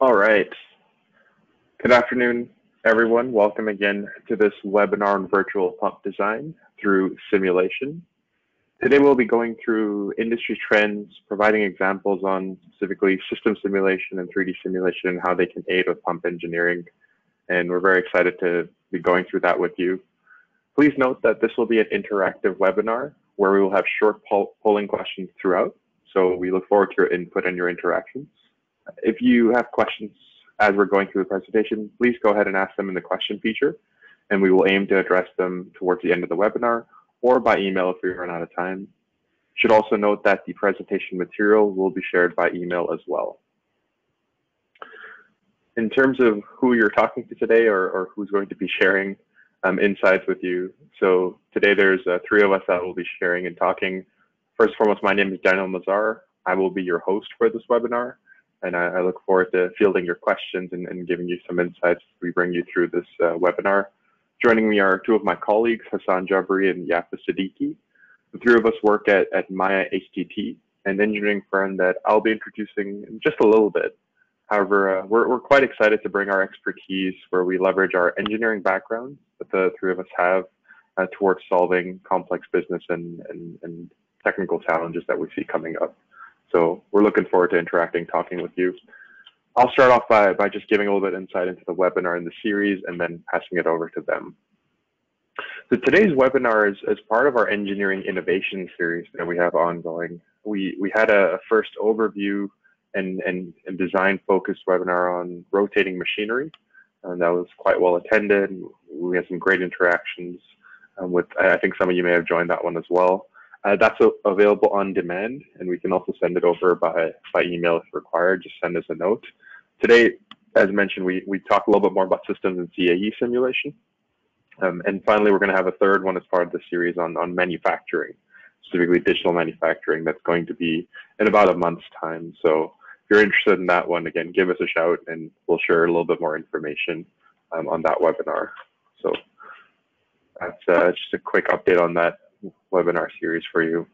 All right. Good afternoon, everyone. Welcome again to this webinar on virtual pump design through simulation. Today we'll be going through industry trends, providing examples on specifically system simulation and 3D simulation and how they can aid with pump engineering. And we're very excited to be going through that with you. Please note that this will be an interactive webinar where we will have short poll polling questions throughout. So we look forward to your input and your interactions. If you have questions as we're going through the presentation, please go ahead and ask them in the question feature, and we will aim to address them towards the end of the webinar or by email if we run out of time. Should also note that the presentation material will be shared by email as well. In terms of who you're talking to today or, or who's going to be sharing um, insights with you. So today there's uh, three of us that will be sharing and talking. First and foremost, my name is Daniel Mazar. I will be your host for this webinar and I, I, look forward to fielding your questions and, and, giving you some insights as we bring you through this uh, webinar. Joining me are two of my colleagues, Hassan Jabri and Yafa Siddiqui. The three of us work at, at Maya HTT, an engineering firm that I'll be introducing in just a little bit. However, uh, we're, we're quite excited to bring our expertise where we leverage our engineering background that the three of us have uh, towards solving complex business and, and, and technical challenges that we see coming up. So we're looking forward to interacting, talking with you. I'll start off by, by just giving a little bit of insight into the webinar and the series and then passing it over to them. So today's webinar is, is part of our engineering innovation series that we have ongoing. We, we had a first overview and, and, and design focused webinar on rotating machinery. And that was quite well attended. We had some great interactions um, with, I think some of you may have joined that one as well. Uh, that's a, available on demand, and we can also send it over by, by email if required. Just send us a note. Today, as mentioned, we, we talk a little bit more about systems and CAE simulation. Um, and finally, we're going to have a third one as part of the series on, on manufacturing, specifically digital manufacturing, that's going to be in about a month's time. So if you're interested in that one, again, give us a shout and we'll share a little bit more information um, on that webinar. So that's uh, just a quick update on that webinar series for you.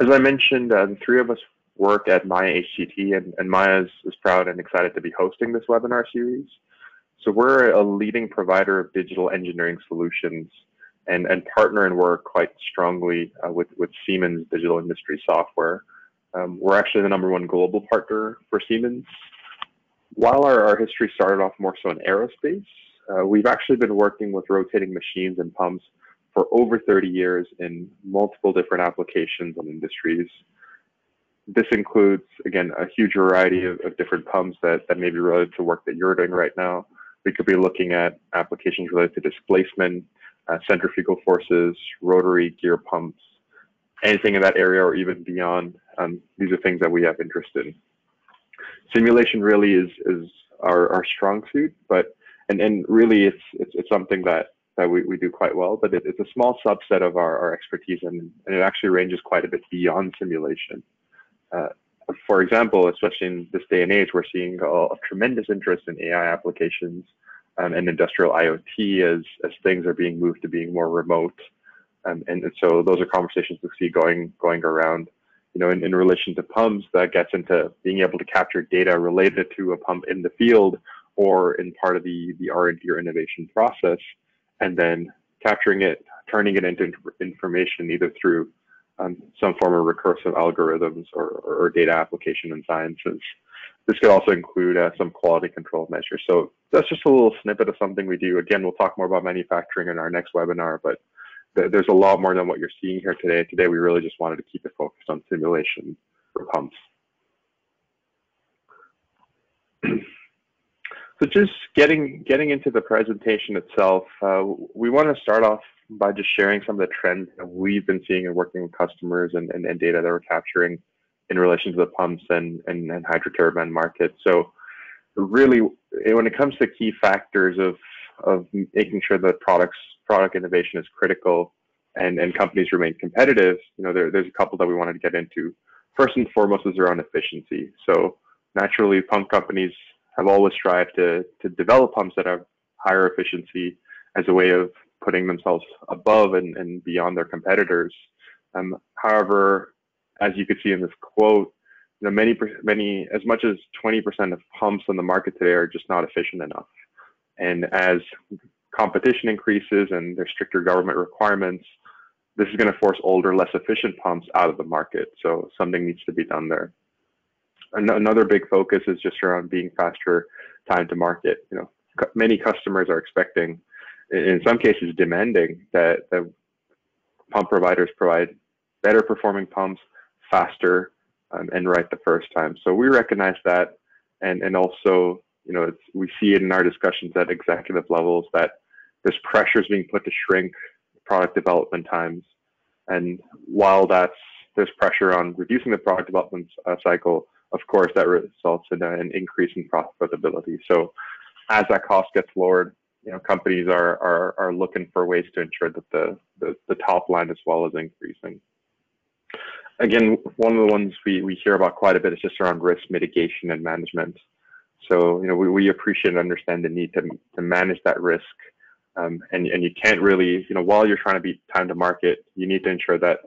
As I mentioned, uh, the three of us work at Maya HTT, and, and Maya is, is proud and excited to be hosting this webinar series. So we're a leading provider of digital engineering solutions and, and partner and work quite strongly uh, with, with Siemens Digital Industry Software. Um, we're actually the number one global partner for Siemens. While our, our history started off more so in aerospace, uh, we've actually been working with rotating machines and pumps for over 30 years in multiple different applications and industries. This includes, again, a huge variety of, of different pumps that, that may be related to work that you're doing right now. We could be looking at applications related to displacement, uh, centrifugal forces, rotary gear pumps, anything in that area or even beyond. Um, these are things that we have interest in. Simulation really is, is our, our strong suit, but and, and really it's, it's, it's something that that we, we do quite well, but it, it's a small subset of our, our expertise and, and it actually ranges quite a bit beyond simulation. Uh, for example, especially in this day and age, we're seeing a, a tremendous interest in AI applications um, and industrial IoT as, as things are being moved to being more remote. Um, and, and, so those are conversations we see going, going around. You know, in, in relation to pumps, that gets into being able to capture data related to a pump in the field or in part of the, the R&D or innovation process and then capturing it, turning it into information either through um, some form of recursive algorithms or, or, data application in sciences. This could also include uh, some quality control measures. So that's just a little snippet of something we do. Again, we'll talk more about manufacturing in our next webinar, but th there's a lot more than what you're seeing here today. Today, we really just wanted to keep it focused on simulation for pumps. So just getting getting into the presentation itself, uh, we want to start off by just sharing some of the trends that we've been seeing and working with customers and, and, and, data that we're capturing in relation to the pumps and, and, and hydroturbine market. So really, when it comes to key factors of of making sure that products product innovation is critical and, and companies remain competitive, you know, there, there's a couple that we wanted to get into. First and foremost is around efficiency. So naturally, pump companies have always strived to, to develop pumps that have higher efficiency as a way of putting themselves above and, and beyond their competitors. Um, however, as you could see in this quote, you know, many, many, as much as 20% of pumps on the market today are just not efficient enough. And as competition increases and there's stricter government requirements, this is going to force older, less efficient pumps out of the market. So something needs to be done there. Another big focus is just around being faster time to market. You know, many customers are expecting, in some cases, demanding that the pump providers provide better performing pumps faster um, and right the first time. So we recognize that, and and also you know we see it in our discussions at executive levels that there's pressures being put to shrink product development times, and while that's there's pressure on reducing the product development uh, cycle, of course that results in an increase in profitability. So as that cost gets lowered, you know companies are are, are looking for ways to ensure that the, the, the top line as well is increasing again, one of the ones we, we hear about quite a bit is just around risk mitigation and management. So, you know, we, we appreciate and understand the need to, to manage that risk. Um, and, and you can't really, you know, while you're trying to be time to market, you need to ensure that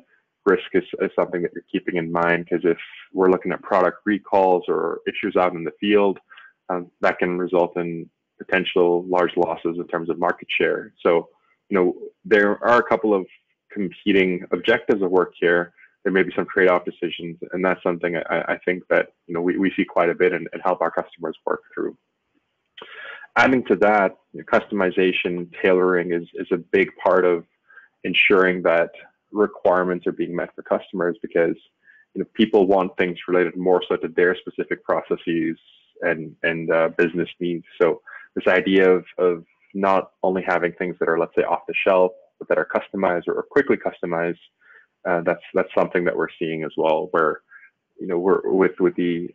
risk is, is something that you're keeping in mind. Because if we're looking at product recalls or issues out in the field, um, that can result in potential large losses in terms of market share. So, you know, there are a couple of competing objectives of work here there may be some trade-off decisions, and that's something I, I think that you know we, we see quite a bit and, and help our customers work through. Adding to that, you know, customization, tailoring is is a big part of ensuring that requirements are being met for customers because you know people want things related more so to their specific processes and and uh, business needs. So this idea of of not only having things that are let's say off the shelf but that are customized or, quickly customized uh, that's that's something that we're seeing as well, where you know we're with with the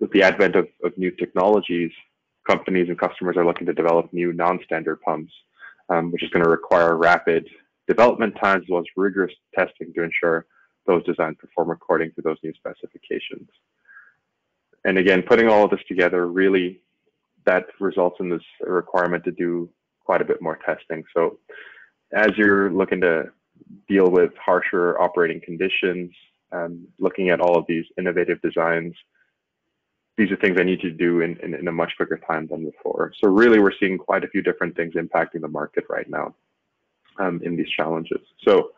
with the advent of, of new technologies, companies and customers are looking to develop new non-standard pumps, um, which is going to require rapid development times as well as rigorous testing to ensure those designs perform according to those new specifications. And again, putting all of this together, really, that results in this requirement to do quite a bit more testing. So as you're looking to deal with harsher operating conditions, um, looking at all of these innovative designs. These are things I need to do in, in, in, a much quicker time than before. So really, we're seeing quite a few different things impacting the market right now um, in these challenges. So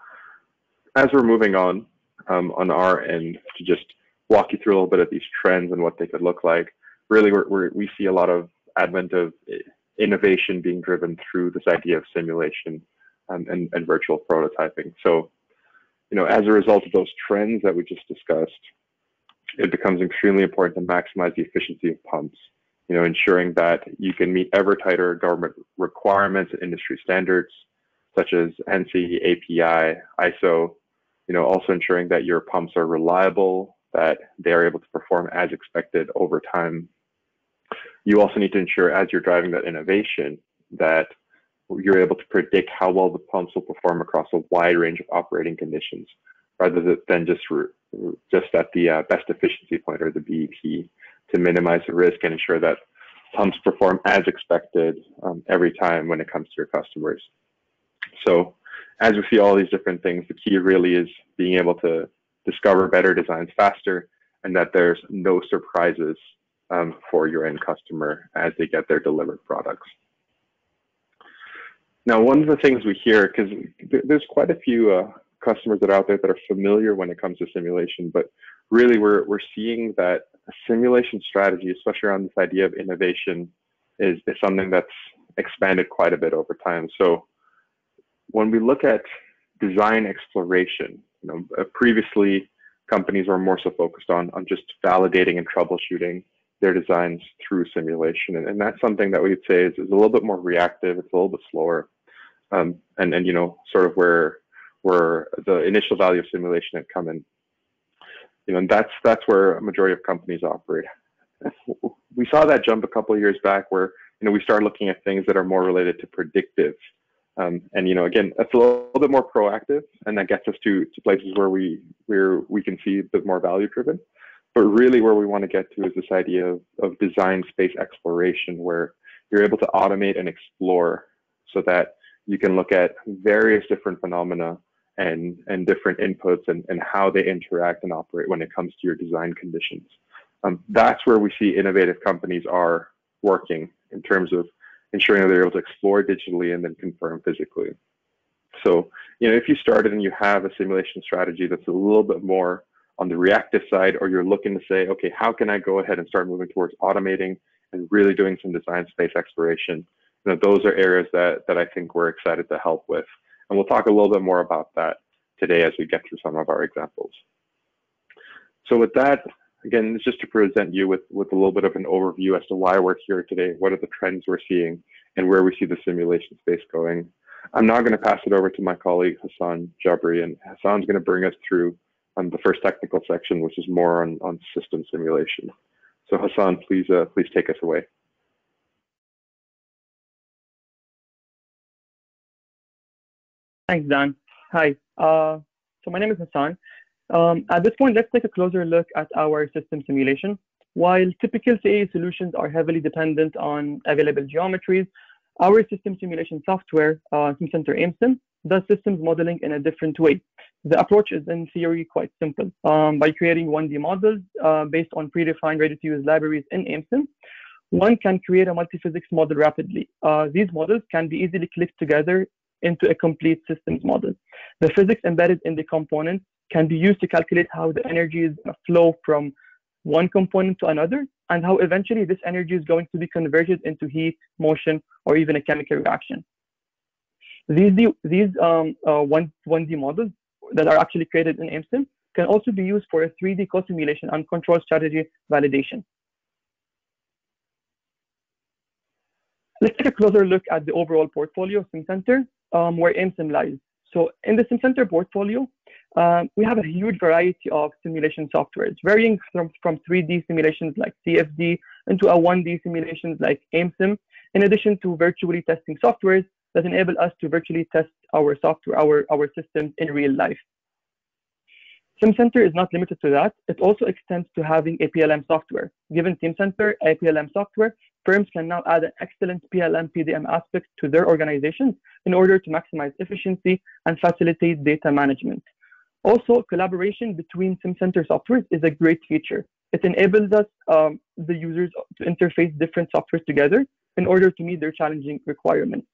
as we're moving on um, on our end to just walk you through a little bit of these trends and what they could look like, really we're, we're, we see a lot of advent of innovation being driven through this idea of simulation um, and, and virtual prototyping. So, you know, as a result of those trends that we just discussed, it becomes extremely important to maximize the efficiency of pumps, you know, ensuring that you can meet ever tighter government requirements and industry standards, such as ANSI, API, ISO, you know, also ensuring that your pumps are reliable, that they are able to perform as expected over time. You also need to ensure as you're driving that innovation that you're able to predict how well the pumps will perform across a wide range of operating conditions, rather than just just at the uh, best efficiency point or the BEP to minimize the risk and ensure that pumps perform as expected um, every time when it comes to your customers. So as we see all these different things, the key really is being able to discover better designs faster and that there's no surprises um, for your end customer as they get their delivered products. Now, one of the things we hear, because there's quite a few uh, customers that are out there that are familiar when it comes to simulation, but really we're, we're seeing that simulation strategy, especially around this idea of innovation, is, is something that's expanded quite a bit over time. So when we look at design exploration, you know, uh, previously companies were more so focused on, on just validating and troubleshooting their designs through simulation. And, and that's something that we'd say is, is a little bit more reactive, it's a little bit slower um, and and you know sort of where where the initial value of simulation had come in. You know, and that's that's where a majority of companies operate. We saw that jump a couple of years back, where you know we started looking at things that are more related to predictive, um, and you know again that's a little, bit more proactive, and that gets us to to places where we where we can see a bit more value driven. But really, where we want to get to is this idea of, of design space exploration, where you're able to automate and explore so that you can look at various different phenomena and, and different inputs and, and how they interact and operate when it comes to your design conditions. Um, that's where we see innovative companies are working in terms of ensuring that they're able to explore digitally and then confirm physically. So, you know, if you started and you have a simulation strategy that's a little bit more on the reactive side, or you're looking to say, okay, how can I go ahead and start moving towards automating and really doing some design space exploration? You know, those are areas that, that I think we're excited to help with. And we'll talk a little bit more about that today as we get through some of our examples. So with that, again, it's just to present you with, with a little bit of an overview as to why we're here today, what are the trends we're seeing, and where we see the simulation space going. I'm now going to pass it over to my colleague Hassan Jabri, and Hassan's going to bring us through um, the first technical section, which is more on, on system simulation. So Hassan, please, uh, please take us away. Thanks, Dan. Hi. Uh, so my name is Hassan. Um, at this point, let's take a closer look at our system simulation. While typical CAE solutions are heavily dependent on available geometries, our system simulation software, uh, SimCenter Amesim, does systems modeling in a different way. The approach is in theory quite simple. Um, by creating 1D models uh, based on predefined ready-to-use libraries in Amesim, one can create a multi-physics model rapidly. Uh, these models can be easily clicked together into a complete systems model. The physics embedded in the components can be used to calculate how the energy is flow from one component to another and how eventually this energy is going to be converted into heat, motion, or even a chemical reaction. These, these um, uh, 1, 1D models that are actually created in Amesim can also be used for a 3D co-simulation and control strategy validation. Let's take a closer look at the overall portfolio of SimCenter, um, where Amesim lies. So in the SimCenter portfolio, um, we have a huge variety of simulation softwares, varying from, from 3D simulations like CFD into a 1D simulations like Amesim, in addition to virtually testing softwares that enable us to virtually test our software, our, our systems in real life. SimCenter is not limited to that. It also extends to having a PLM software. Given SimCenter, a PLM software, firms can now add an excellent PLM PDM aspect to their organizations in order to maximize efficiency and facilitate data management. Also, collaboration between SimCenter softwares is a great feature. It enables us, um, the users, to interface different softwares together in order to meet their challenging requirements.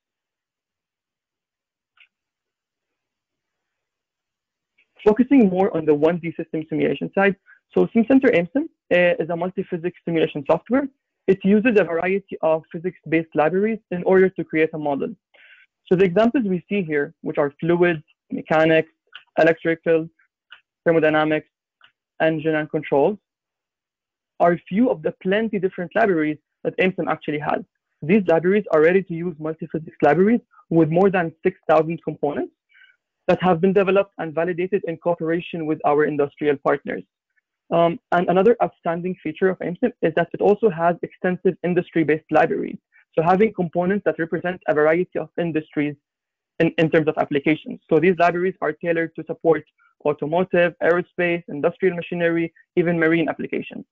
Focusing more on the 1D system simulation side, so SimCenter Amesim uh, is a multi-physics simulation software. It uses a variety of physics-based libraries in order to create a model. So the examples we see here, which are fluids, mechanics, electrical, thermodynamics, engine, and controls, are a few of the plenty different libraries that Amesim actually has. These libraries are ready to use multi-physics libraries with more than 6,000 components that have been developed and validated in cooperation with our industrial partners. Um, and another outstanding feature of Amesim is that it also has extensive industry-based libraries. So having components that represent a variety of industries in, in terms of applications. So these libraries are tailored to support automotive, aerospace, industrial machinery, even marine applications.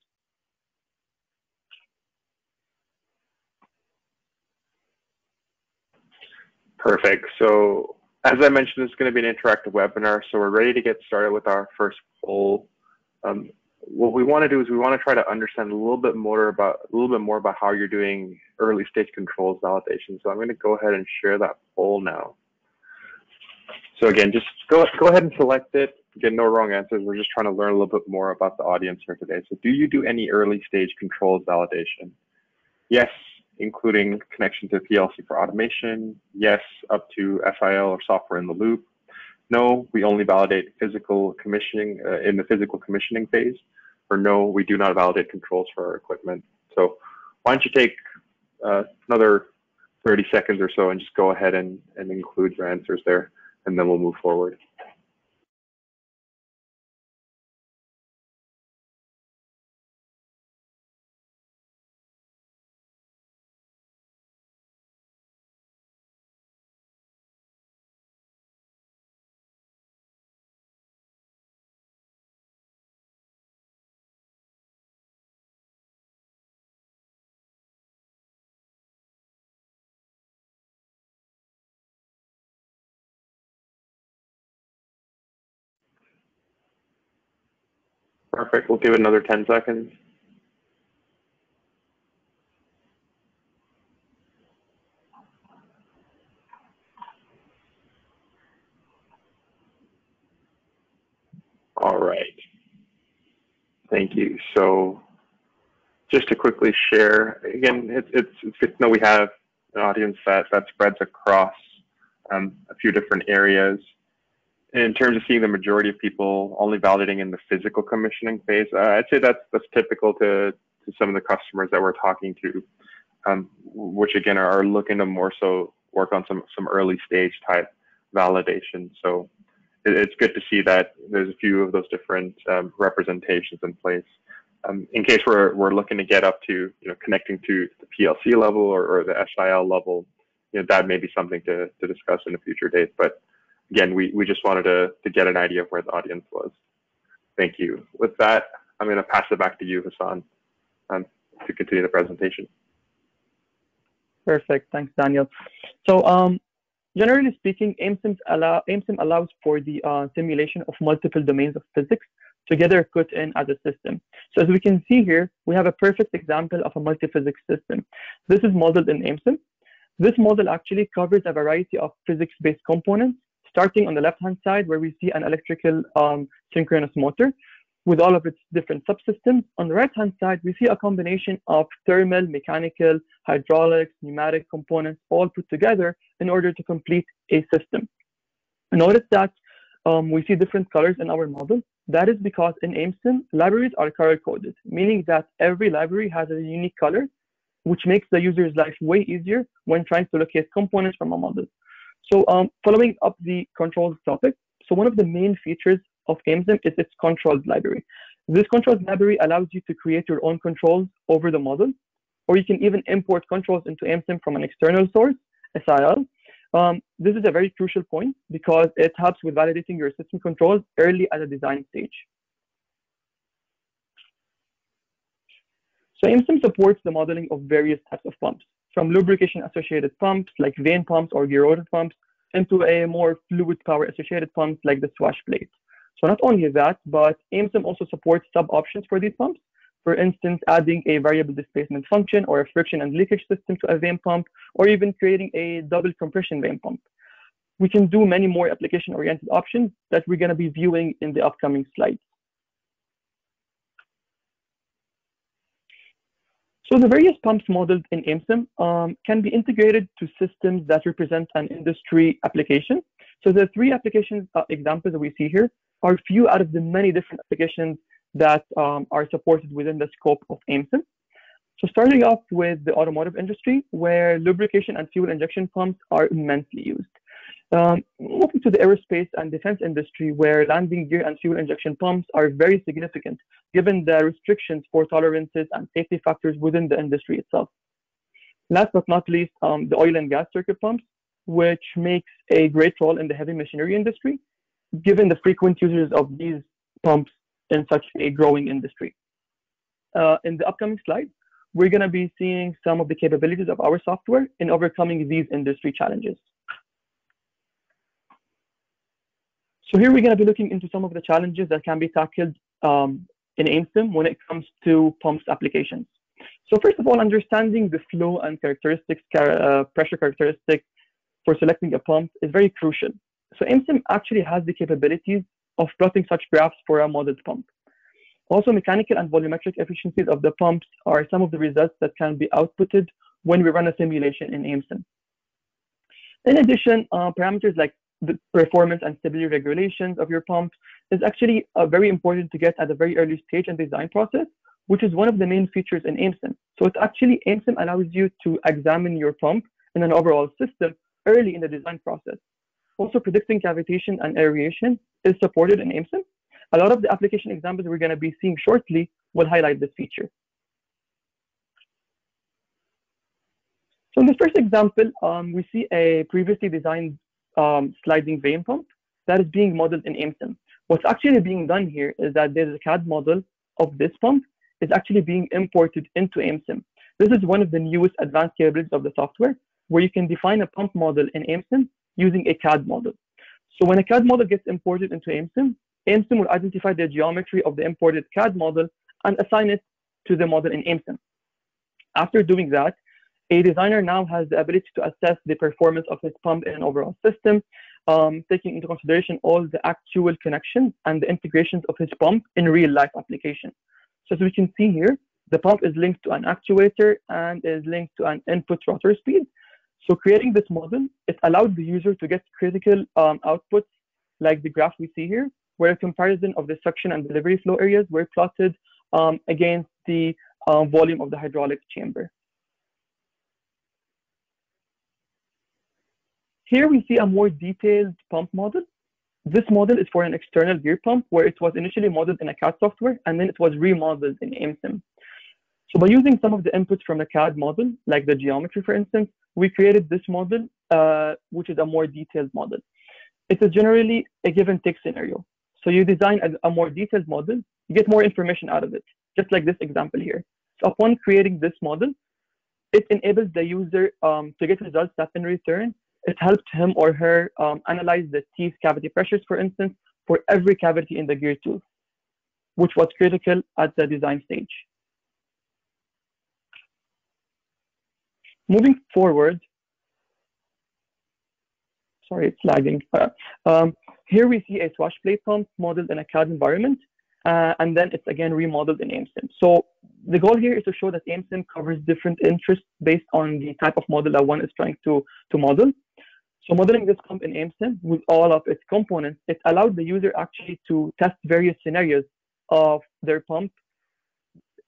Perfect. So as I mentioned, is going to be an interactive webinar. So we're ready to get started with our first poll. Um, what we want to do is we want to try to understand a little bit more about a little bit more about how you're doing early stage controls validation. So I'm going to go ahead and share that poll now. So again, just go, go ahead and select it. Again, no wrong answers. We're just trying to learn a little bit more about the audience here today. So do you do any early stage controls validation? Yes, including connection to PLC for automation. Yes, up to SIL or software in the loop. No, we only validate physical commissioning uh, in the physical commissioning phase. Or no, we do not validate controls for our equipment. So why don't you take uh, another 30 seconds or so and just go ahead and, and include your answers there and then we'll move forward. Perfect. We'll give it another 10 seconds. All right. Thank you. So just to quickly share, again, it's, it's, it's good to know we have an audience that, that spreads across um, a few different areas. In terms of seeing the majority of people only validating in the physical commissioning phase, uh, I'd say that's, that's typical to, to some of the customers that we're talking to, um, which again are looking to more so work on some, some early stage type validation. So it's good to see that there's a few of those different um, representations in place. Um, in case we're, we're looking to get up to you know connecting to the PLC level or, or the SIL level, you know that may be something to, to discuss in a future date. But again, we, we just wanted to, to get an idea of where the audience was. Thank you. With that, I'm going to pass it back to you, Hassan, um, to continue the presentation. Perfect. Thanks, Daniel. So um, Generally speaking, Amesim, allow, Amesim allows for the uh, simulation of multiple domains of physics together put in as a system. So as we can see here, we have a perfect example of a multi-physics system. This is modeled in Amesim. This model actually covers a variety of physics-based components, starting on the left-hand side where we see an electrical um, synchronous motor, with all of its different subsystems. On the right-hand side, we see a combination of thermal, mechanical, hydraulics, pneumatic components all put together in order to complete a system. Notice that um, we see different colors in our model. That is because in Amesim, libraries are color-coded, meaning that every library has a unique color, which makes the user's life way easier when trying to locate components from a model. So um, following up the controls topic, so one of the main features of Amesim is its controls library. This controls library allows you to create your own controls over the model, or you can even import controls into Amesim from an external source, SIL. Um, this is a very crucial point because it helps with validating your system controls early at the design stage. So Amesim supports the modeling of various types of pumps, from lubrication-associated pumps like vane pumps or gerotor pumps, into a more fluid power-associated pumps like the swash plate. So not only that, but Amesim also supports sub-options for these pumps. For instance, adding a variable displacement function or a friction and leakage system to a vane pump, or even creating a double compression vane pump. We can do many more application-oriented options that we're going to be viewing in the upcoming slides. So the various pumps modeled in Amesim um, can be integrated to systems that represent an industry application. So the three applications uh, examples that we see here are few out of the many different applications that um, are supported within the scope of Amesim. So starting off with the automotive industry, where lubrication and fuel injection pumps are immensely used. Um, moving to the aerospace and defense industry, where landing gear and fuel injection pumps are very significant, given the restrictions for tolerances and safety factors within the industry itself. Last but not least, um, the oil and gas circuit pumps, which makes a great role in the heavy machinery industry, given the frequent uses of these pumps in such a growing industry. Uh, in the upcoming slide, we're going to be seeing some of the capabilities of our software in overcoming these industry challenges. So here we're going to be looking into some of the challenges that can be tackled um, in Amesim when it comes to pumps applications. So first of all, understanding the flow and characteristics, uh, pressure characteristics for selecting a pump is very crucial so Amesim actually has the capabilities of plotting such graphs for a modeled pump. Also, mechanical and volumetric efficiencies of the pumps are some of the results that can be outputted when we run a simulation in Amesim. In addition, uh, parameters like the performance and stability regulations of your pump is actually uh, very important to get at a very early stage in the design process, which is one of the main features in Amesim. So it actually, Amesim allows you to examine your pump and an overall system early in the design process. Also, predicting cavitation and aeration is supported in Amesim. A lot of the application examples we're going to be seeing shortly will highlight this feature. So in this first example, um, we see a previously designed um, sliding vane pump that is being modeled in Amesim. What's actually being done here is that there's a CAD model of this pump is actually being imported into Amesim. This is one of the newest advanced capabilities of the software, where you can define a pump model in Amesim using a CAD model. So when a CAD model gets imported into Amesim, Amesim will identify the geometry of the imported CAD model and assign it to the model in Amesim. After doing that, a designer now has the ability to assess the performance of his pump in an overall system, um, taking into consideration all the actual connections and the integrations of his pump in real life application. So as we can see here, the pump is linked to an actuator and is linked to an input rotor speed. So creating this model, it allowed the user to get critical um, outputs like the graph we see here, where a comparison of the suction and delivery flow areas were plotted um, against the uh, volume of the hydraulic chamber. Here we see a more detailed pump model. This model is for an external gear pump where it was initially modeled in a CAD software and then it was remodeled in Amesim. So by using some of the inputs from the CAD model, like the geometry, for instance, we created this model, uh, which is a more detailed model. It is generally a give and take scenario. So you design a, a more detailed model, you get more information out of it, just like this example here. So upon creating this model, it enables the user um, to get results that in return, it helped him or her um, analyze the teeth cavity pressures, for instance, for every cavity in the gear tooth, which was critical at the design stage. Moving forward, sorry, it's lagging. Uh, um, here we see a swash plate pump modeled in a CAD environment, uh, and then it's again remodeled in Amesim. So the goal here is to show that Amesim covers different interests based on the type of model that one is trying to, to model. So modeling this pump in Amesim with all of its components, it allowed the user actually to test various scenarios of their pump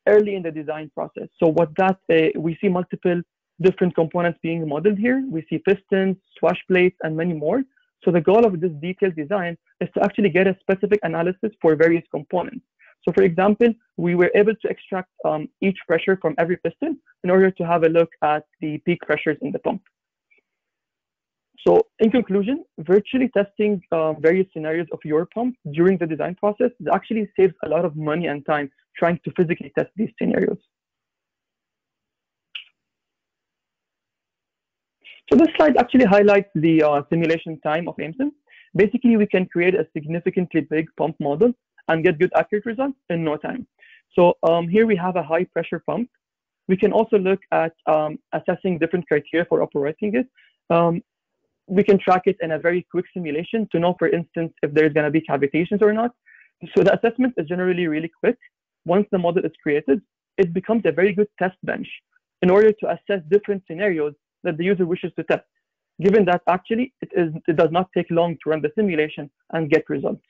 early in the design process. So what that, uh, we see multiple different components being modeled here. We see pistons, swash plates, and many more. So the goal of this detailed design is to actually get a specific analysis for various components. So for example, we were able to extract um, each pressure from every piston in order to have a look at the peak pressures in the pump. So in conclusion, virtually testing uh, various scenarios of your pump during the design process actually saves a lot of money and time trying to physically test these scenarios. So this slide actually highlights the uh, simulation time of Amesim. Basically, we can create a significantly big pump model and get good accurate results in no time. So um, here we have a high pressure pump. We can also look at um, assessing different criteria for operating it. Um, we can track it in a very quick simulation to know, for instance, if there's going to be cavitations or not. So the assessment is generally really quick. Once the model is created, it becomes a very good test bench in order to assess different scenarios that the user wishes to test, given that actually it, is, it does not take long to run the simulation and get results.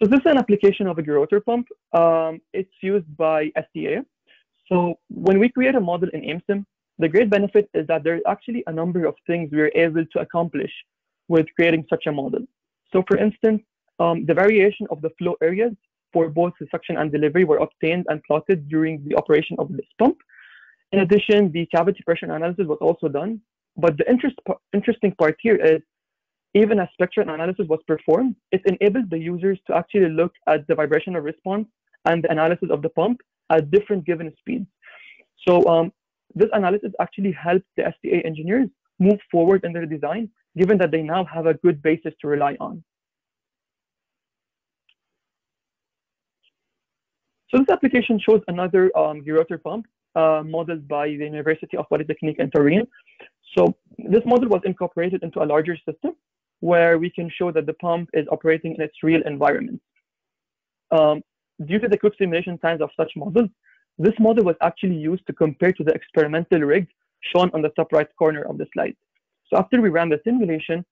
So this is an application of a gear pump. Um, it's used by STA. So when we create a model in Amesim, the great benefit is that there's actually a number of things we're able to accomplish with creating such a model. So for instance, um, the variation of the flow areas for both the suction and delivery were obtained and plotted during the operation of this pump. In addition, the cavity pressure analysis was also done. But the interest, interesting part here is even as spectral analysis was performed, it enabled the users to actually look at the vibrational response and the analysis of the pump at different given speeds. So um, this analysis actually helped the STA engineers move forward in their design, given that they now have a good basis to rely on. So this application shows another um, pump uh, modeled by the University of Polytechnique in Turin. So this model was incorporated into a larger system where we can show that the pump is operating in its real environment. Um, due to the quick simulation times of such models, this model was actually used to compare to the experimental rig shown on the top right corner of the slide. So after we ran the simulation,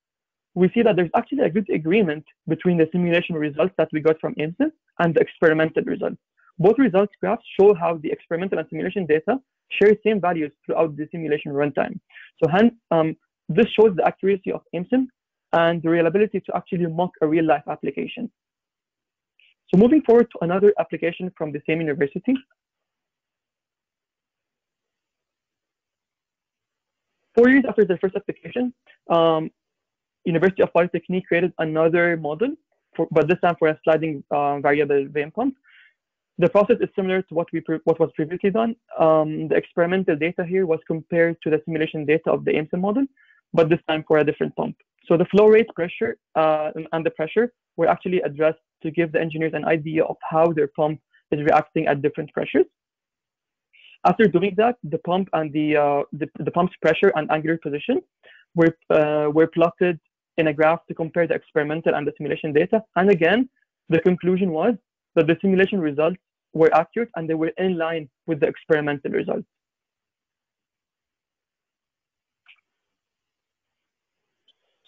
we see that there's actually a good agreement between the simulation results that we got from Amesim and the experimental results. Both results graphs show how the experimental and simulation data share the same values throughout the simulation runtime. So hence, um, this shows the accuracy of Amesim and the reliability to actually mock a real life application. So moving forward to another application from the same university. Four years after the first application, um, University of Polytechnique created another model, for, but this time for a sliding uh, variable vane pump The process is similar to what we what was previously done. Um, the experimental data here was compared to the simulation data of the Amesim model, but this time for a different pump. So the flow rate, pressure, uh, and the pressure were actually addressed to give the engineers an idea of how their pump is reacting at different pressures. After doing that, the pump and the, uh, the, the, pump's pressure and angular position were, uh, were plotted in a graph to compare the experimental and the simulation data. And again, the conclusion was that the simulation results were accurate and they were in line with the experimental results.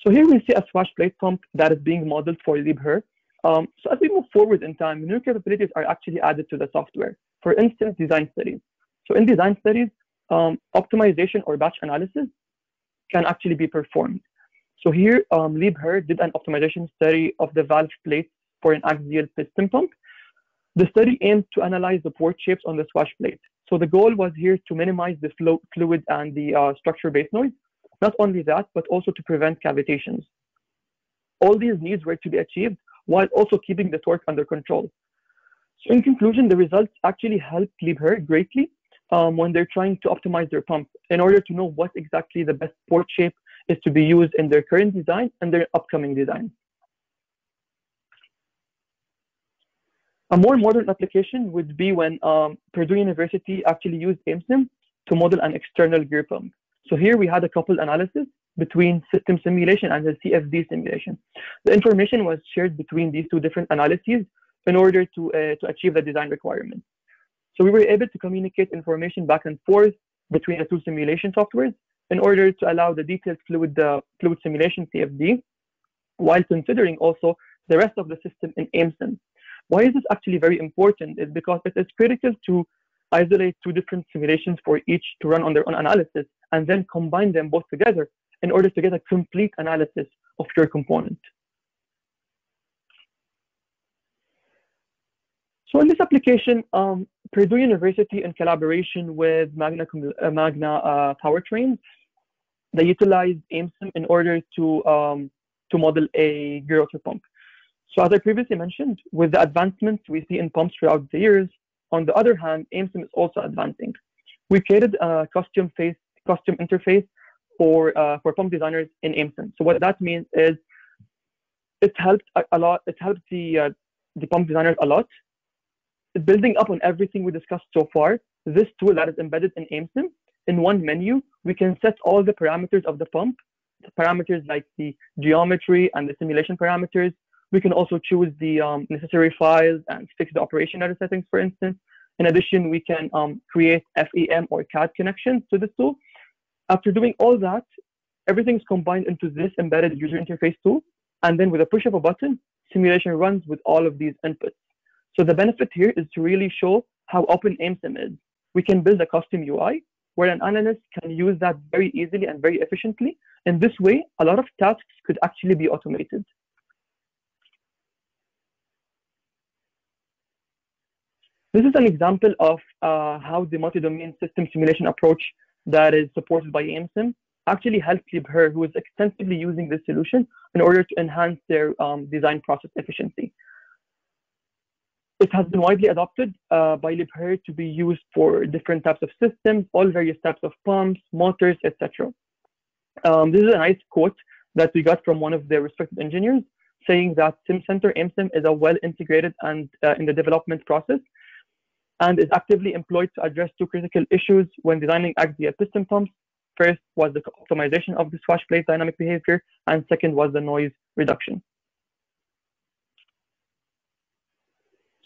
So here we see a swash plate pump that is being modeled for Liebherr. Um, so as we move forward in time, new capabilities are actually added to the software. For instance, design studies. So in design studies, um, optimization or batch analysis can actually be performed. So here, um, Liebherr did an optimization study of the valve plate for an axial piston pump. The study aimed to analyze the port shapes on the swash plate. So the goal was here to minimize the flow, fluid and the uh, structure-based noise. Not only that, but also to prevent cavitations. All these needs were to be achieved while also keeping the torque under control. So in conclusion, the results actually helped Liebherr greatly um, when they're trying to optimize their pump in order to know what exactly the best port shape is to be used in their current design and their upcoming design. A more modern application would be when um, Purdue University actually used Amesim to model an external gear pump. So here we had a couple analysis between system simulation and the CFD simulation. The information was shared between these two different analyses in order to, uh, to achieve the design requirements. So we were able to communicate information back and forth between the two simulation softwares in order to allow the detailed fluid, uh, fluid simulation CFD, while considering also the rest of the system in Amesim. Why is this actually very important? Is because it is critical to isolate two different simulations for each to run on their own analysis and then combine them both together in order to get a complete analysis of your component. So in this application, um, Purdue University, in collaboration with Magna, uh, Magna uh, Powertrain, they utilized Amesim in order to, um, to model a gear pump. So as I previously mentioned, with the advancements we see in pumps throughout the years, on the other hand, Amesim is also advancing. We created a custom face, custom interface for uh, for pump designers in Amesim. So what that means is it helped a, lot. It helped the uh, the pump designers a lot. Building up on everything we discussed so far, this tool that is embedded in Amesim, in one menu, we can set all the parameters of the pump, parameters like the geometry and the simulation parameters, we can also choose the um, necessary files and fix the operation error settings, for instance. In addition, we can um, create FEM or CAD connections to this tool. After doing all that, everything is combined into this embedded user interface tool. And then with a push of a button, simulation runs with all of these inputs. So the benefit here is to really show how open Amesim is. We can build a custom UI where an analyst can use that very easily and very efficiently. In this way, a lot of tasks could actually be automated. This is an example of uh, how the multi-domain system simulation approach that is supported by Amesim actually helped Liebherr, who is extensively using this solution in order to enhance their um, design process efficiency. It has been widely adopted uh, by Liebherr to be used for different types of systems, all various types of pumps, motors, etc. Um, this is a nice quote that we got from one of their respected engineers saying that SimCenter Amesim is a well integrated and uh, in the development process and is actively employed to address two critical issues when designing axial piston pumps. First was the optimization of the swash plate dynamic behavior, and second was the noise reduction.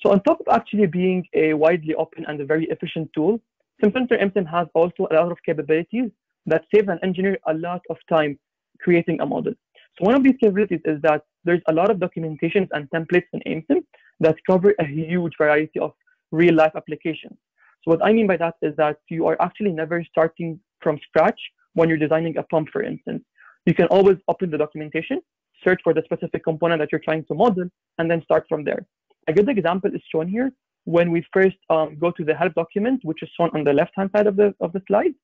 So on top of actually being a widely open and a very efficient tool, SimCenter Amesim has also a lot of capabilities that save an engineer a lot of time creating a model. So one of these capabilities is that there's a lot of documentations and templates in Amesim that cover a huge variety of real life applications. So what I mean by that is that you are actually never starting from scratch when you're designing a pump, for instance. You can always open the documentation, search for the specific component that you're trying to model, and then start from there. A good example is shown here when we first um, go to the help document, which is shown on the left-hand side of the, of the slide.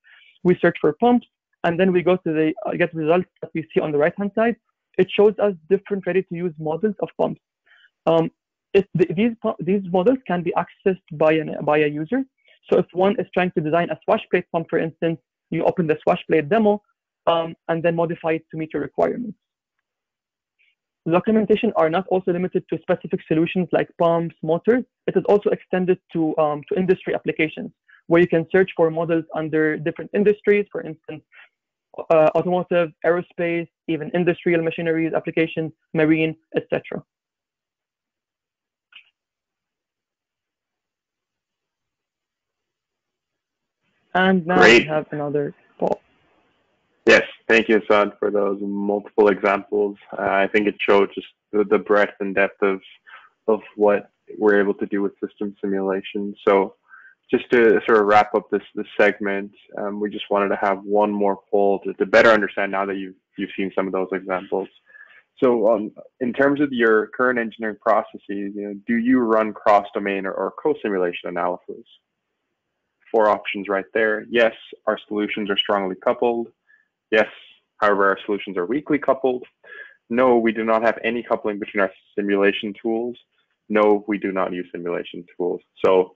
We search for pumps, and then we go to the uh, get results that we see on the right-hand side. It shows us different ready-to-use models of pumps. Um, it, these, these models can be accessed by, an, by a user. So if one is trying to design a swash plate pump, for instance, you open the swash plate demo um, and then modify it to meet your requirements. Documentation are not also limited to specific solutions like pumps, motors. It is also extended to, um, to industry applications where you can search for models under different industries, for instance, uh, automotive, aerospace, even industrial machineries, applications, marine, etc. And now Great. we have another poll. Yes, thank you, Hassan, for those multiple examples. Uh, I think it showed just the, the, breadth and depth of of what we're able to do with system simulation. So, just to sort of wrap up this this segment, um, we just wanted to have one more poll to, to better understand now that you've you've seen some of those examples. So, um, in terms of your current engineering processes, you know, do you run cross-domain or, or co-simulation analysis? Four options right there. Yes, our solutions are strongly coupled. Yes, however, our solutions are weakly coupled. No, we do not have any coupling between our simulation tools. No, we do not use simulation tools. So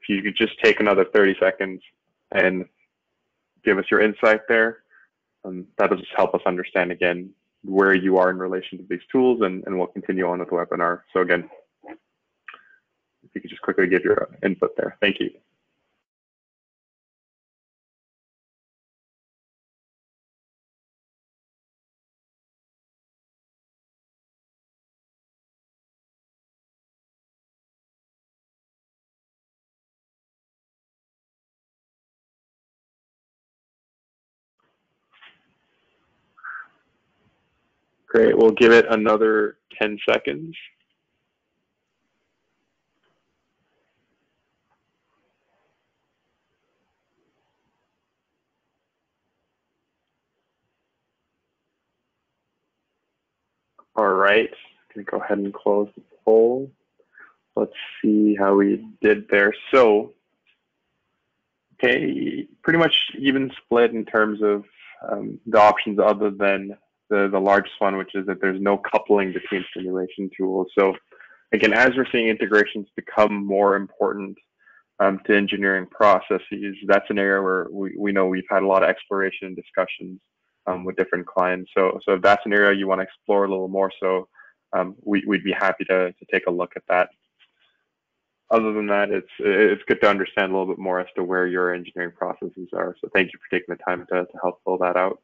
if you could just take another 30 seconds and give us your insight there, um, that'll just help us understand again where you are in relation to these tools and, and we'll continue on with the webinar. So again, if you could just quickly give your input there. Thank you. Great, we'll give it another 10 seconds. All right, I'm gonna go ahead and close the poll. Let's see how we did there. So, okay, pretty much even split in terms of um, the options other than the, the largest one, which is that there's no coupling between simulation tools. So again, as we're seeing integrations become more important um, to engineering processes, that's an area where we, we know we've had a lot of exploration and discussions um, with different clients. So, so if that's an area you want to explore a little more, so um, we, would be happy to, to take a look at that. Other than that, it's it's good to understand a little bit more as to where your engineering processes are. So thank you for taking the time to, to help fill that out.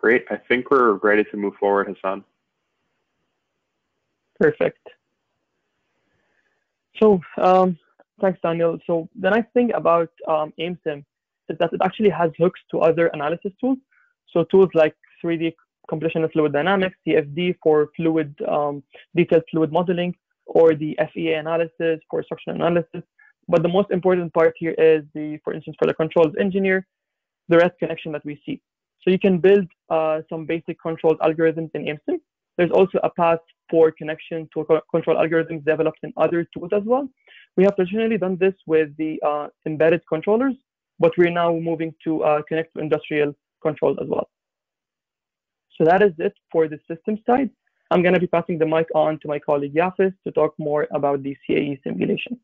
Great. I think we're ready to move forward, Hassan. Perfect. So um, thanks, Daniel. So the nice thing about um, Amesim is that it actually has hooks to other analysis tools. So tools like 3D computational fluid dynamics, CFD for fluid um, detailed fluid modeling, or the FEA analysis for structural analysis. But the most important part here is the, for instance, for the controls engineer, the REST connection that we see. So you can build uh, some basic control algorithms in Amesim. There's also a path for connection to control algorithms developed in other tools as well. We have traditionally done this with the uh, embedded controllers, but we're now moving to uh, connect to industrial controls as well. So that is it for the system side. I'm going to be passing the mic on to my colleague Yafis to talk more about the CAE simulation.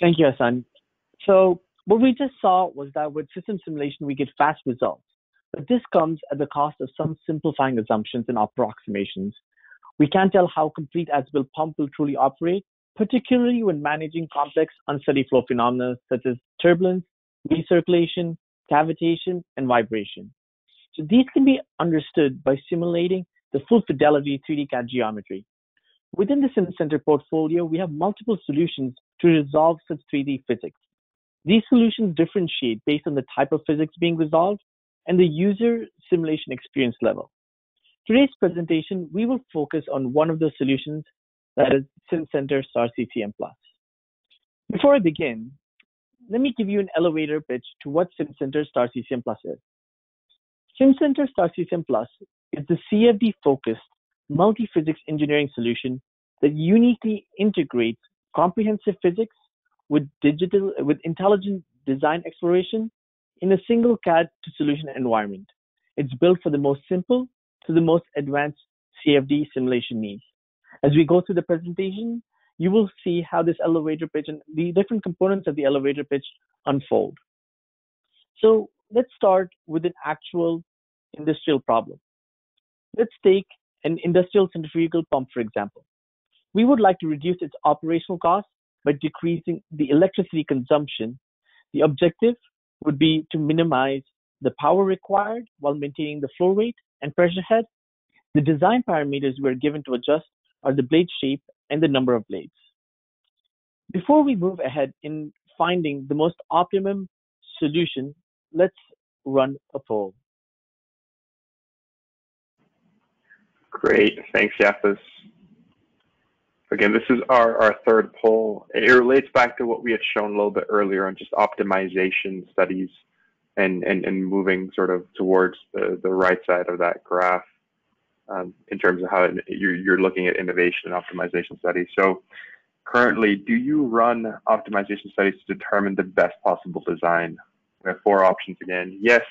Thank you, Hassan. So what we just saw was that with system simulation, we get fast results. But this comes at the cost of some simplifying assumptions and approximations. We can't tell how complete as-built pump will truly operate, particularly when managing complex unsteady flow phenomena such as turbulence, recirculation, cavitation, and vibration. So these can be understood by simulating the full fidelity 3D CAD geometry. Within the SimCenter portfolio, we have multiple solutions to resolve such 3D physics. These solutions differentiate based on the type of physics being resolved and the user simulation experience level. Today's presentation, we will focus on one of those solutions, that is SimCenter Star CCM Plus. Before I begin, let me give you an elevator pitch to what SimCenter Star CCM Plus is. SimCenter Star CCM Plus is the CFD-focused multi-physics engineering solution that uniquely integrates comprehensive physics with digital with intelligent design exploration in a single CAD to solution environment. It's built for the most simple to the most advanced CFD simulation needs. As we go through the presentation, you will see how this elevator pitch and the different components of the elevator pitch unfold. So let's start with an actual industrial problem. Let's take an industrial centrifugal pump, for example. We would like to reduce its operational costs by decreasing the electricity consumption. The objective would be to minimize the power required while maintaining the flow rate and pressure head. The design parameters we are given to adjust are the blade shape and the number of blades. Before we move ahead in finding the most optimum solution, let's run a poll. Great, thanks Yafis. Again, this is our, our third poll. It relates back to what we had shown a little bit earlier on just optimization studies and, and, and moving sort of towards the, the right side of that graph um, in terms of how you're, you're looking at innovation and optimization studies. So currently, do you run optimization studies to determine the best possible design? We have four options again. Yes,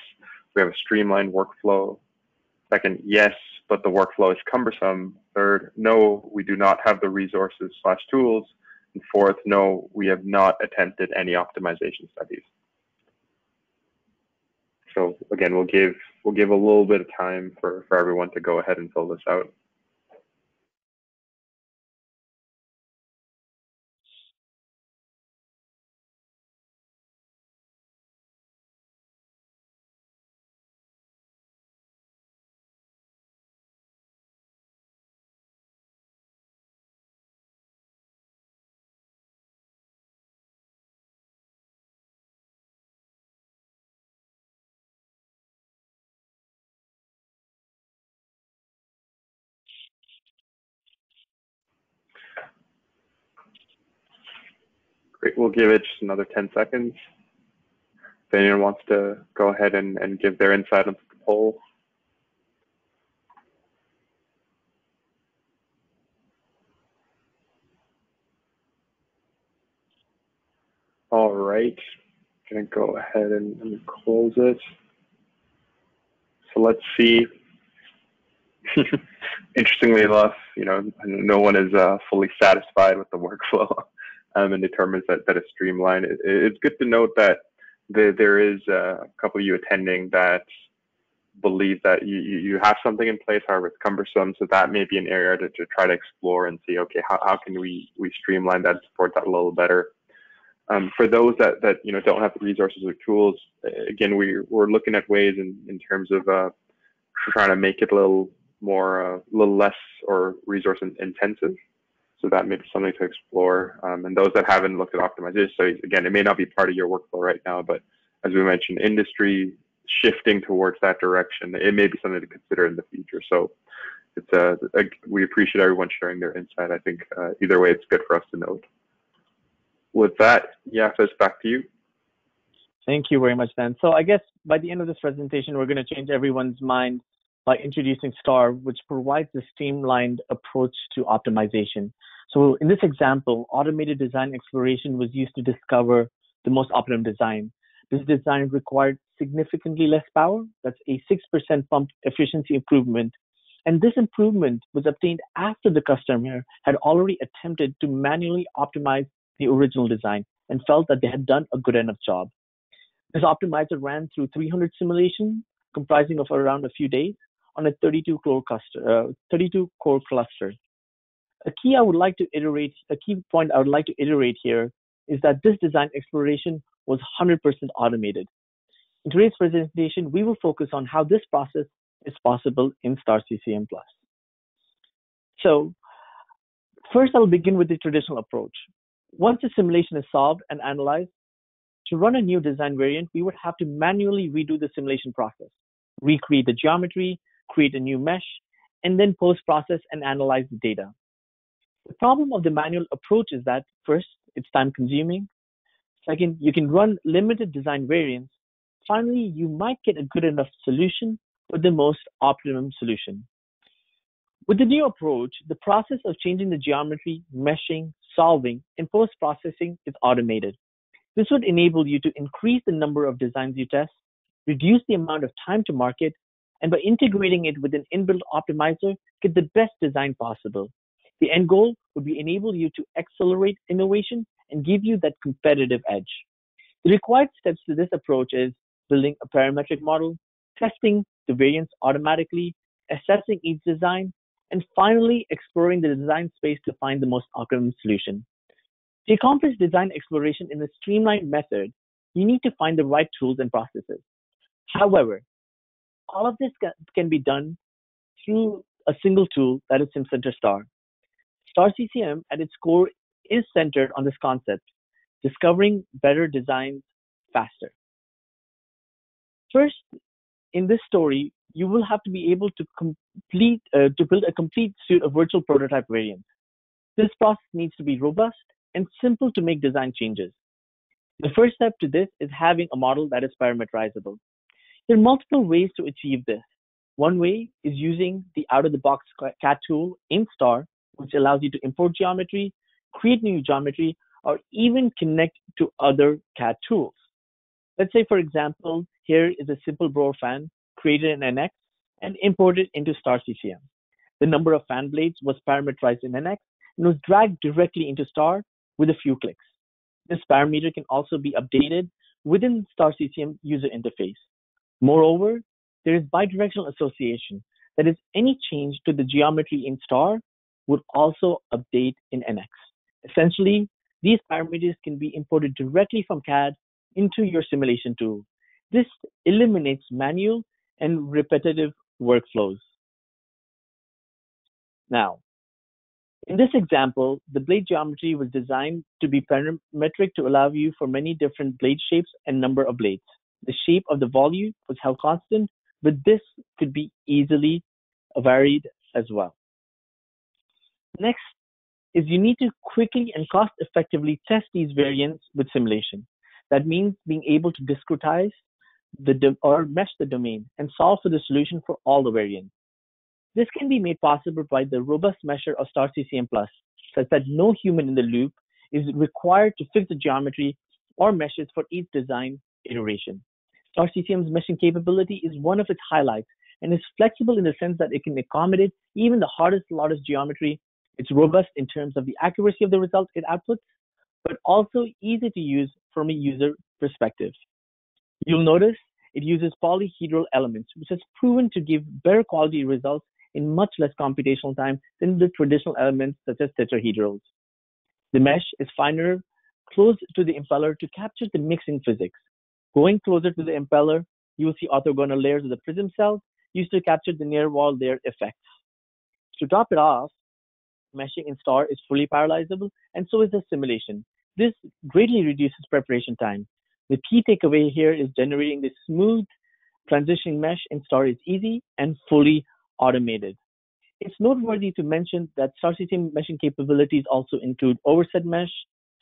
we have a streamlined workflow. Second, yes, but the workflow is cumbersome. Third, no, we do not have the resources slash tools. And fourth, no, we have not attempted any optimization studies. So again, we'll give we'll give a little bit of time for, for everyone to go ahead and fill this out. Great, we'll give it just another 10 seconds. If anyone wants to go ahead and, and give their insight on the poll. All right, gonna go ahead and, and close it. So let's see. Interestingly enough, you know, no one is uh, fully satisfied with the workflow um, and determines that, that it's streamlined. It, it's good to note that the, there is a couple of you attending that believe that you, you have something in place, however, it's cumbersome. So that may be an area to, to try to explore and see, okay, how, how can we, we streamline that support that a little better? Um, for those that, that you know don't have the resources or tools, again, we, we're looking at ways in, in terms of uh, trying to make it a little more, a uh, little less or resource intensive. So that may be something to explore. Um, and those that haven't looked at optimization studies, again, it may not be part of your workflow right now, but as we mentioned, industry shifting towards that direction, it may be something to consider in the future. So it's uh, a, we appreciate everyone sharing their insight. I think uh, either way, it's good for us to note. With that, Yafis, back to you. Thank you very much, Dan. So I guess by the end of this presentation, we're going to change everyone's mind by introducing STAR, which provides a streamlined approach to optimization. So in this example, automated design exploration was used to discover the most optimum design. This design required significantly less power. That's a 6% pump efficiency improvement. And this improvement was obtained after the customer had already attempted to manually optimize the original design and felt that they had done a good enough job. This optimizer ran through 300 simulations comprising of around a few days on a 32 core cluster, uh, 32 core cluster. A key I would like to iterate, a key point I would like to iterate here is that this design exploration was 100% automated. In today's presentation, we will focus on how this process is possible in Star CCM+. So first I'll begin with the traditional approach. Once the simulation is solved and analyzed, to run a new design variant, we would have to manually redo the simulation process, recreate the geometry, create a new mesh, and then post-process and analyze the data. The problem of the manual approach is that first, it's time consuming. Second, you can run limited design variants. Finally, you might get a good enough solution, but the most optimum solution. With the new approach, the process of changing the geometry, meshing, solving, and post-processing is automated. This would enable you to increase the number of designs you test, reduce the amount of time to market, and by integrating it with an inbuilt optimizer, get the best design possible. The end goal would be enable you to accelerate innovation and give you that competitive edge. The required steps to this approach is building a parametric model, testing the variants automatically, assessing each design, and finally exploring the design space to find the most optimum solution. To accomplish design exploration in a streamlined method, you need to find the right tools and processes. However, all of this can be done through a single tool that is SimCenter Star. Star CCM at its core is centered on this concept, discovering better designs faster. First, in this story, you will have to be able to complete uh, to build a complete suite of virtual prototype variants. This process needs to be robust and simple to make design changes. The first step to this is having a model that is parameterizable. There are multiple ways to achieve this. One way is using the out-of-the-box CAD tool in STAR, which allows you to import geometry, create new geometry, or even connect to other CAD tools. Let's say, for example, here is a simple blower fan created in NX and imported into Star CCM. The number of fan blades was parameterized in NX and was dragged directly into Star with a few clicks. This parameter can also be updated within Star CCM user interface. Moreover, there is bidirectional association. That is, any change to the geometry in Star would also update in NX. Essentially, these parameters can be imported directly from CAD into your simulation tool. This eliminates manual and repetitive workflows. Now, in this example, the blade geometry was designed to be parametric to allow you for many different blade shapes and number of blades. The shape of the volume was held constant, but this could be easily varied as well. Next is you need to quickly and cost effectively test these variants with simulation. That means being able to discretize the or mesh the domain and solve for the solution for all the variants. This can be made possible by the robust mesher of star CCM plus, such that no human in the loop is required to fix the geometry or meshes for each design iteration. Star CCM's meshing capability is one of its highlights and is flexible in the sense that it can accommodate even the hardest, loudest geometry. It's robust in terms of the accuracy of the results it outputs, but also easy to use from a user perspective. You'll notice it uses polyhedral elements, which has proven to give better quality results in much less computational time than the traditional elements such as tetrahedrals. The mesh is finer close to the impeller to capture the mixing physics. Going closer to the impeller, you will see orthogonal layers of the prism cells used to capture the near wall layer effects. To top it off, meshing in STAR is fully parallelizable, and so is the simulation. This greatly reduces preparation time. The key takeaway here is generating this smooth transitioning mesh in STAR is easy and fully automated. It's noteworthy to mention that Star CCM meshing capabilities also include overset mesh,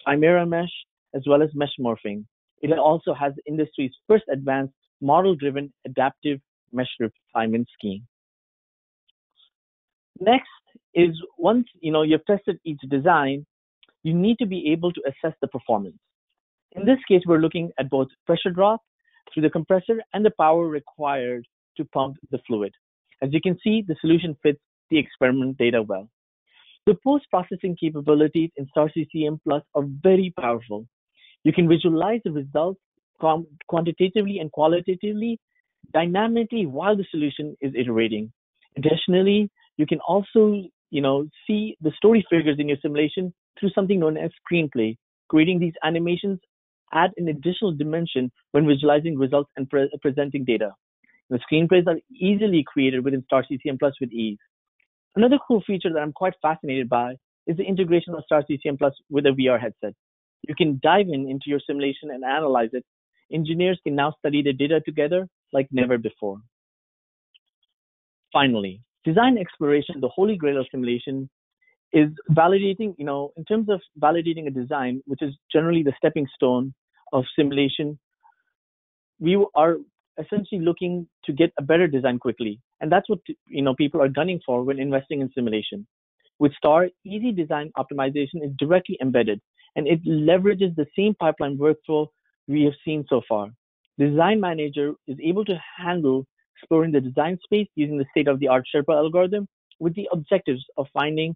chimera mesh, as well as mesh morphing. It also has the industry's first advanced model-driven adaptive mesh refinement scheme. Next is once you know you've tested each design, you need to be able to assess the performance. In this case, we're looking at both pressure drop through the compressor and the power required to pump the fluid. As you can see, the solution fits the experiment data well. The post-processing capabilities in Star CCM Plus are very powerful. You can visualize the results quantitatively and qualitatively dynamically while the solution is iterating. Additionally, you can also you know, see the story figures in your simulation through something known as screenplay. Creating these animations add an additional dimension when visualizing results and pre presenting data. The screenplays are easily created within Star CCM Plus with ease. Another cool feature that I'm quite fascinated by is the integration of Star CCM Plus with a VR headset. You can dive in into your simulation and analyze it. Engineers can now study the data together like never before. Finally, design exploration, the holy grail of simulation, is validating, you know, in terms of validating a design, which is generally the stepping stone of simulation, we are essentially looking to get a better design quickly. And that's what you know people are gunning for when investing in simulation. With STAR, easy design optimization is directly embedded, and it leverages the same pipeline workflow we have seen so far. Design manager is able to handle exploring the design space using the state-of-the-art Sherpa algorithm with the objectives of finding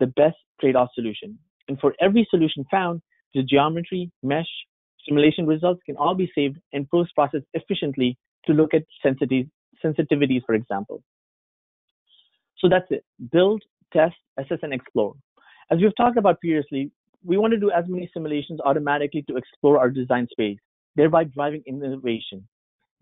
the best trade-off solution. And for every solution found, the geometry, mesh, simulation results can all be saved and post-processed efficiently to look at sensitivities, for example. So that's it. Build, test, assess, and explore. As we've talked about previously, we want to do as many simulations automatically to explore our design space, thereby driving innovation.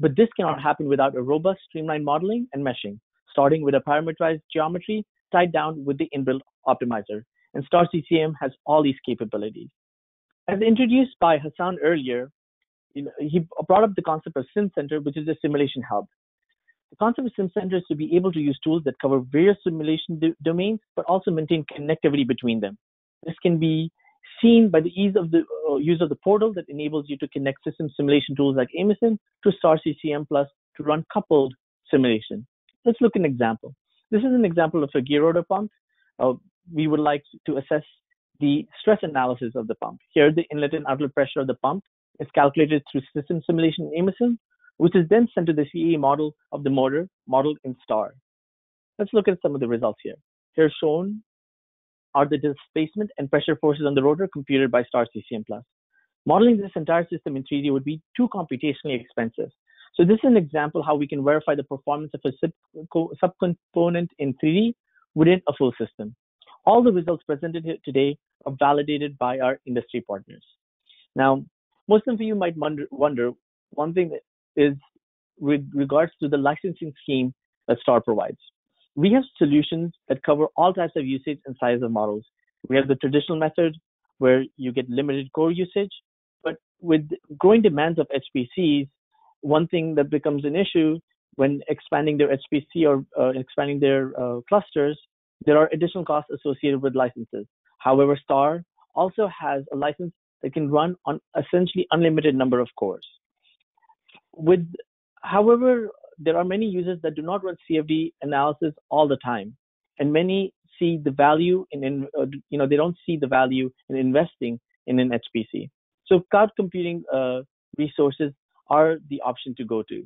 But this cannot happen without a robust, streamlined modeling and meshing, starting with a parameterized geometry tied down with the inbuilt optimizer. And Star CCM has all these capabilities. As introduced by Hassan earlier, he brought up the concept of SimCenter, which is a simulation hub. The concept of SimCenter is to be able to use tools that cover various simulation do domains, but also maintain connectivity between them. This can be seen by the ease of the uh, use of the portal that enables you to connect system simulation tools like Amesim to Star CCM Plus to run coupled simulation. Let's look at an example. This is an example of a gerotor pump. Uh, we would like to assess the stress analysis of the pump. Here, the inlet and outlet pressure of the pump is calculated through system simulation in Amesim, which is then sent to the CAE model of the motor modeled in STAR. Let's look at some of the results here. Here shown are the displacement and pressure forces on the rotor computed by STAR CCM+. Modeling this entire system in 3D would be too computationally expensive. So this is an example how we can verify the performance of a subcomponent in 3D within a full system. All the results presented here today are validated by our industry partners. Now, most of you might wonder one thing is with regards to the licensing scheme that STAR provides. We have solutions that cover all types of usage and size of models. We have the traditional method where you get limited core usage, but with growing demands of HPCs, one thing that becomes an issue when expanding their HPC or uh, expanding their uh, clusters, there are additional costs associated with licenses. However, STAR also has a license that can run on essentially unlimited number of cores. With, however, there are many users that do not run CFD analysis all the time, and many see the value in, in uh, you know, they don't see the value in investing in an HPC. So cloud computing uh, resources are the option to go to.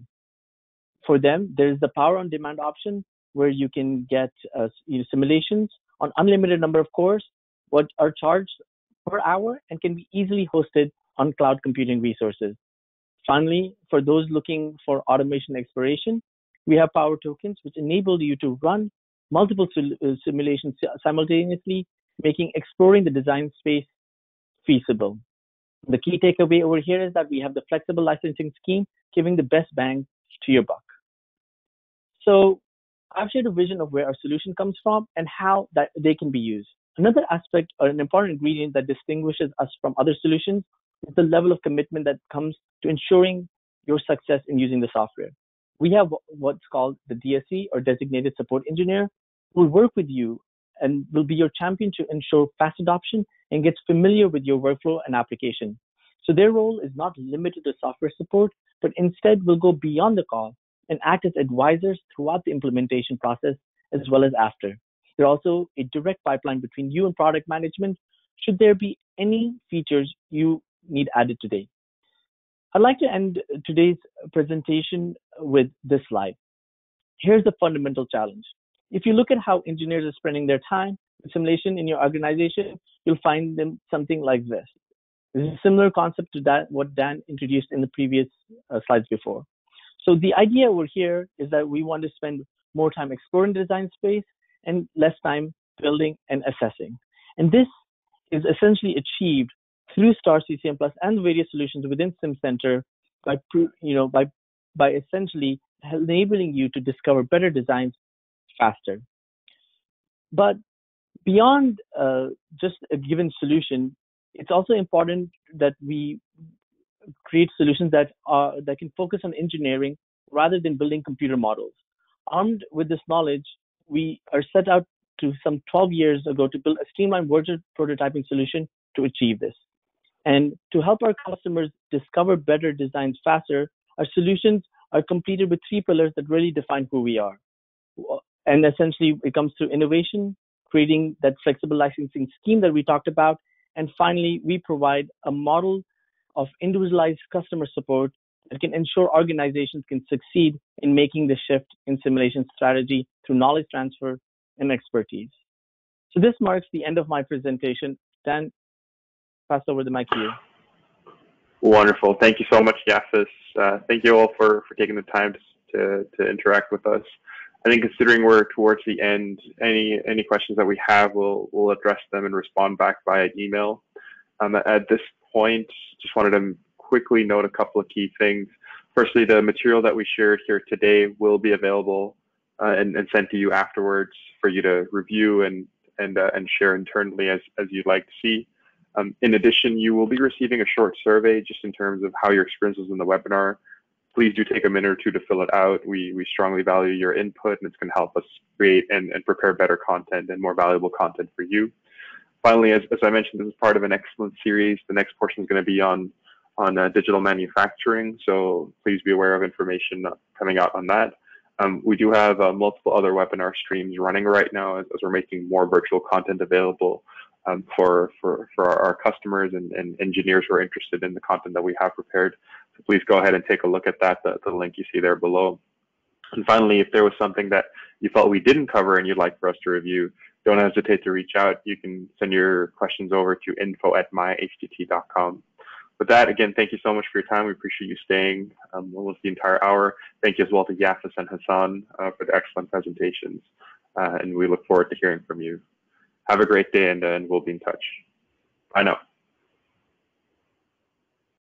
For them, there is the power on demand option where you can get uh, you know, simulations on unlimited number of cores, what are charged per hour and can be easily hosted on cloud computing resources. Finally, for those looking for automation exploration, we have Power Tokens, which enable you to run multiple uh, simulations simultaneously, making exploring the design space feasible. The key takeaway over here is that we have the flexible licensing scheme, giving the best bang to your buck. So I've shared a vision of where our solution comes from and how that they can be used. Another aspect or an important ingredient that distinguishes us from other solutions is the level of commitment that comes to ensuring your success in using the software. We have what's called the DSE or designated support engineer who will work with you and will be your champion to ensure fast adoption and gets familiar with your workflow and application. So their role is not limited to software support, but instead will go beyond the call and act as advisors throughout the implementation process as well as after. There's also a direct pipeline between you and product management should there be any features you need added today. I'd like to end today's presentation with this slide. Here's the fundamental challenge. If you look at how engineers are spending their time with simulation in your organization, you'll find them something like this. This is a similar concept to that what Dan introduced in the previous uh, slides before. So the idea over here is that we want to spend more time exploring design space and less time building and assessing. And this is essentially achieved through Star CCM Plus and various solutions within SimCenter by you know by by essentially enabling you to discover better designs faster. But beyond uh, just a given solution, it's also important that we create solutions that are that can focus on engineering rather than building computer models. Armed with this knowledge, we are set out to some 12 years ago to build a streamlined virtual prototyping solution to achieve this. And to help our customers discover better designs faster, our solutions are completed with three pillars that really define who we are. And essentially, it comes to innovation, creating that flexible licensing scheme that we talked about. And finally, we provide a model of individualized customer support that can ensure organizations can succeed in making the shift in simulation strategy through knowledge transfer and expertise. So this marks the end of my presentation. Dan, pass over the mic to you. Wonderful. Thank you so much, Yafis. Uh, thank you all for, for taking the time to, to interact with us. I think considering we're towards the end, any any questions that we have, we'll we'll address them and respond back via email. Um, at this point, just wanted to quickly note a couple of key things. Firstly, the material that we shared here today will be available uh, and, and, sent to you afterwards for you to review and and uh, and share internally as as you'd like to see. Um, in addition, you will be receiving a short survey just in terms of how your experience was in the webinar. Please do take a minute or two to fill it out. We, we strongly value your input and it's going to help us create and, and prepare better content and more valuable content for you. Finally, as, as I mentioned, this is part of an excellent series. The next portion is going to be on, on uh, digital manufacturing, so please be aware of information coming out on that. Um, we do have uh, multiple other webinar streams running right now as, as, we're making more virtual content available um, for, for, for our customers and, and, engineers who are interested in the content that we have prepared. So please go ahead and take a look at that, the, the link you see there below. And finally, if there was something that you felt we didn't cover and you'd like for us to review, don't hesitate to reach out. You can send your questions over to info at mayahtt.com. With that, again, thank you so much for your time. We appreciate you staying um, almost the entire hour. Thank you as well to Yafis and Hassan uh, for the excellent presentations. Uh, and we look forward to hearing from you. Have a great day and, uh, and we'll be in touch. Bye now.